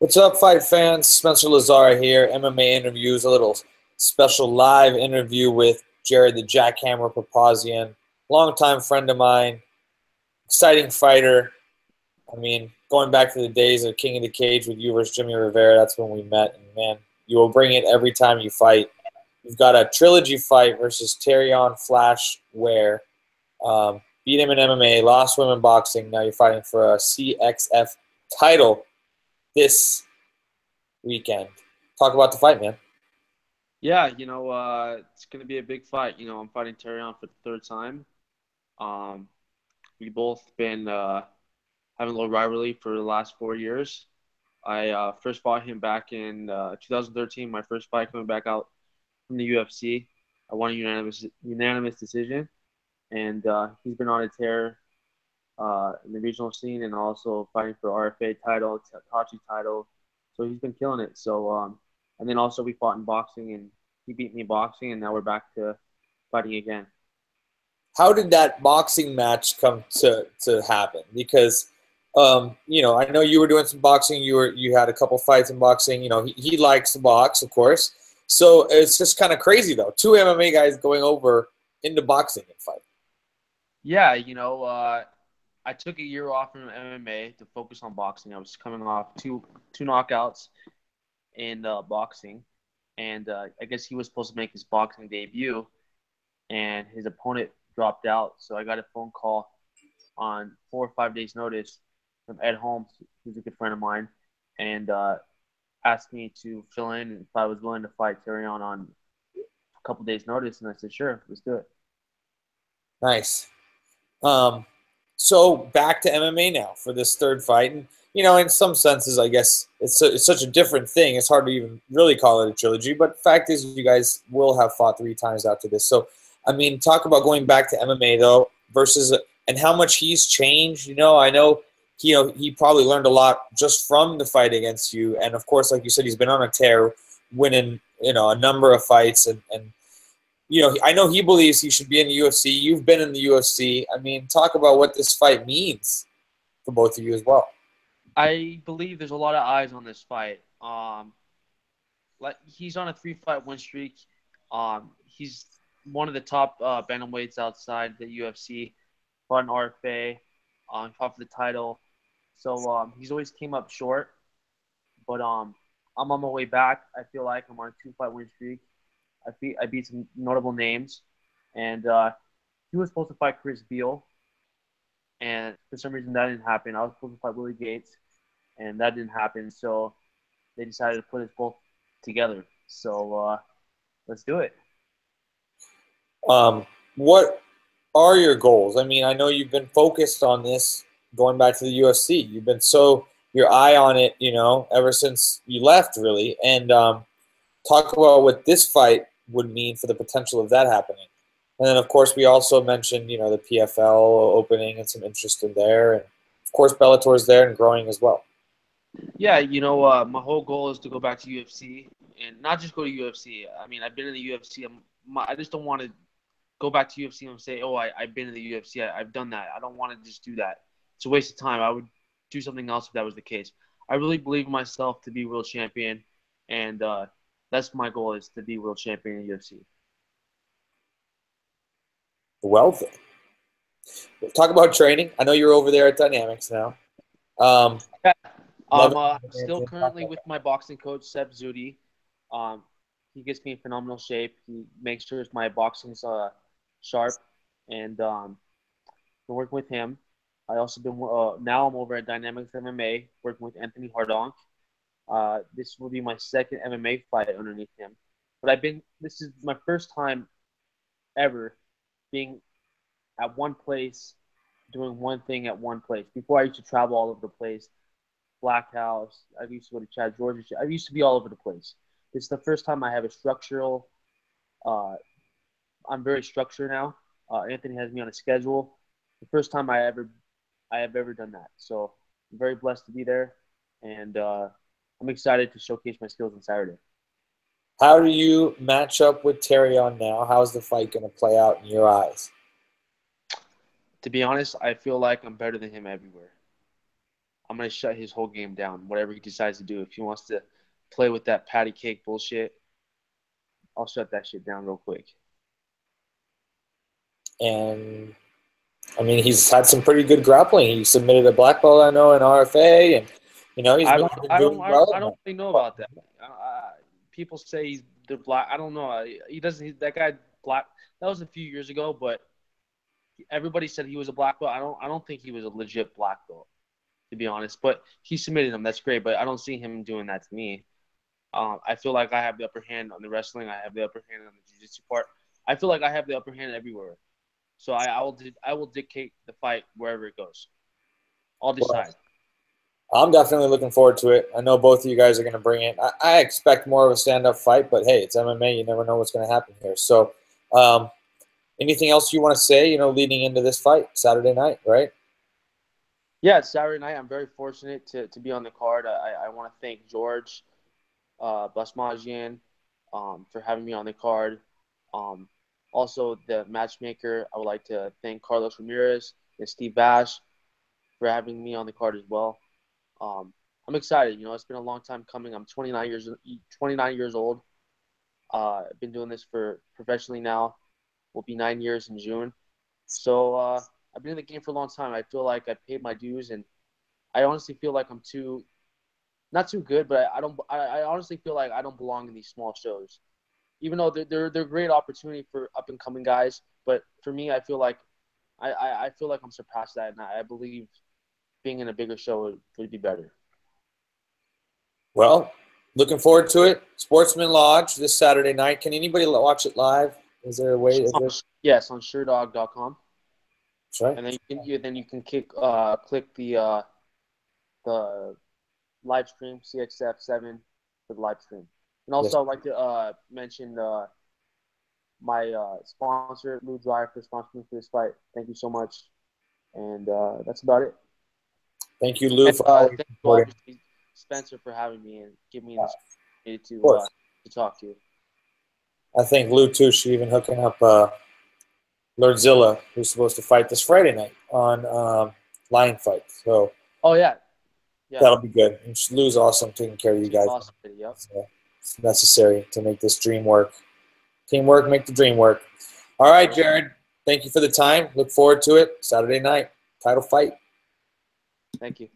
What's up, fight fans? Spencer Lazara here. MMA interviews, a little special live interview with Jared the Jackhammer Papazian, longtime friend of mine, exciting fighter. I mean, going back to the days of King of the Cage with you versus Jimmy Rivera, that's when we met. And man, you will bring it every time you fight. You've got a trilogy fight versus Terrion Flash Ware. Um, beat him in MMA, lost women boxing. Now you're fighting for a CXF title this weekend. Talk about the fight, man. Yeah, you know, uh, it's going to be a big fight. You know, I'm fighting Terrion for the third time. Um, we both been uh, having a little rivalry for the last four years. I uh, first fought him back in uh, 2013, my first fight coming back out from the UFC. I won a unanimous unanimous decision, and uh, he's been on a tear uh, in the regional scene and also fighting for RFA title, Tachi title. So he's been killing it. So um, and then also we fought in boxing and he beat me in boxing and now we're back to fighting again. How did that boxing match come to, to happen? Because um, you know, I know you were doing some boxing. You were you had a couple fights in boxing. You know, he, he likes to box, of course. So it's just kind of crazy though. Two MMA guys going over into boxing and fight. Yeah, you know, uh, I took a year off from MMA to focus on boxing. I was coming off two two knockouts in uh, boxing, and uh, I guess he was supposed to make his boxing debut, and his opponent dropped out. So I got a phone call on four or five days' notice from Ed Holmes, who's a good friend of mine, and uh, asked me to fill in if I was willing to fight Terrion on a couple days' notice, and I said, "Sure, let's do it." Nice. Um, so back to MMA now for this third fight, and you know, in some senses, I guess it's, a, it's such a different thing. It's hard to even really call it a trilogy. But fact is, you guys will have fought three times after this. So, I mean, talk about going back to MMA though versus uh, and how much he's changed. You know, I know he, you know he probably learned a lot just from the fight against you, and of course, like you said, he's been on a tear, winning you know a number of fights and and you know, I know he believes he should be in the UFC. You've been in the UFC. I mean, talk about what this fight means for both of you as well. I believe there's a lot of eyes on this fight. Um, like he's on a three-fight win streak. Um, he's one of the top uh, bantamweights outside the UFC. Fought RFA, um, fought for the title. So um, he's always came up short. But um, I'm on my way back. I feel like I'm on a two-fight win streak. I beat I beat some notable names, and uh, he was supposed to fight Chris Beal, and for some reason that didn't happen. I was supposed to fight Willie Gates, and that didn't happen. So they decided to put us both together. So uh, let's do it. Um, what are your goals? I mean, I know you've been focused on this going back to the UFC. You've been so your eye on it, you know, ever since you left, really. And um, talk about what this fight would mean for the potential of that happening. And then, of course, we also mentioned, you know, the PFL opening and some interest in there. And, of course, Bellator's there and growing as well. Yeah, you know, uh, my whole goal is to go back to UFC and not just go to UFC. I mean, I've been in the UFC. My, I just don't want to go back to UFC and say, oh, I, I've been in the UFC. I, I've done that. I don't want to just do that. It's a waste of time. I would do something else if that was the case. I really believe in myself to be world champion. And, uh, that's my goal is to be world champion in UFC. Well, then. talk about training. I know you're over there at Dynamics now. Um, yeah. I'm uh, still currently with my boxing coach Seb Zudi. Um, he gets me in phenomenal shape. He makes sure my boxing's uh, sharp, and um, been working with him. I also been uh, now I'm over at Dynamics MMA working with Antony Hardonk. Uh, this will be my second MMA fight underneath him. But I've been, this is my first time ever being at one place, doing one thing at one place. Before I used to travel all over the place. Black House, I used to go to Chad Georgia. I used to be all over the place. It's the first time I have a structural, uh, I'm very structured now. Uh, Antony has me on a schedule. The first time I ever, I have ever done that. So I'm very blessed to be there. And, uh, I'm excited to showcase my skills on Saturday. How do you match up with Terrion now? How's the fight going to play out in your eyes? To be honest, I feel like I'm better than him everywhere. I'm gonna shut his whole game down. Whatever he decides to do, if he wants to play with that patty cake bullshit, I'll shut that shit down real quick. And I mean, he's had some pretty good grappling. He submitted a black belt, I know, in RFA, and you know, he's I don't, I don't, I don't, I don't really know about that. Uh, people say he's the black. I don't know. He doesn't. He, that guy black. That was a few years ago, but everybody said he was a black belt. I don't. I don't think he was a legit black belt, to be honest. But he submitted him. That's great. But I don't see him doing that to me. Um, I feel like I have the upper hand on the wrestling. I have the upper hand on the jiu-jitsu part. I feel like I have the upper hand everywhere. So I, I will I will dictate the fight wherever it goes. I'll decide. I'm definitely looking forward to it. I know both of you guys are going to bring it. I, I expect more of a stand-up fight, but hey, it's MMA. You never know what's going to happen here. So, um, anything else you want to say? You know, leading into this fight Saturday night, right? Yeah, Saturday night. I'm very fortunate to, to be on the card. I, I want to thank George uh, Basmajian um, for having me on the card. Um, also, the matchmaker, I would like to thank Carlos Ramirez and Steve Bash for having me on the card as well. Um, I'm excited. You know, it's been a long time coming. I'm 29 years 29 years old. Uh, I've been doing this for professionally now. Will be nine years in June. So uh, I've been in the game for a long time. I feel like I paid my dues, and I honestly feel like I'm too, not too good, but I, I don't. I, I, honestly feel like I don't belong in these small shows, even though they're they're, they're great opportunity for up and coming guys. But for me, I feel like I, I, I feel like I'm surpassed that, and I, I believe being in a bigger show would, would be better. Well, looking forward to it. Sportsman Lodge this Saturday night. Can anybody watch it live? Is there a way? Is there... Yes, on Sherdog.com. That's right. And then you can you, then you can kick, uh, click the uh, the live stream CXF7 for the live stream. And also, yes. I'd like to uh, mention uh, my uh, sponsor, Lou Dryer, for sponsoring me for this fight. Thank you so much. And uh, that's about it. Thank you, Lou, for uh, thank you, Spencer, for having me and giving me this to uh, to talk to you. I think Lou too. She even hooking up uh, Lordzilla, who's supposed to fight this Friday night on um, Lion Fight. So. Oh yeah. Yeah. That'll be good. And Lou's awesome taking care of you guys. Awesome. Yep. So it's necessary to make this dream work. Teamwork, make the dream work. All right, Jared. Thank you for the time. Look forward to it. Saturday night, title fight. Thank you.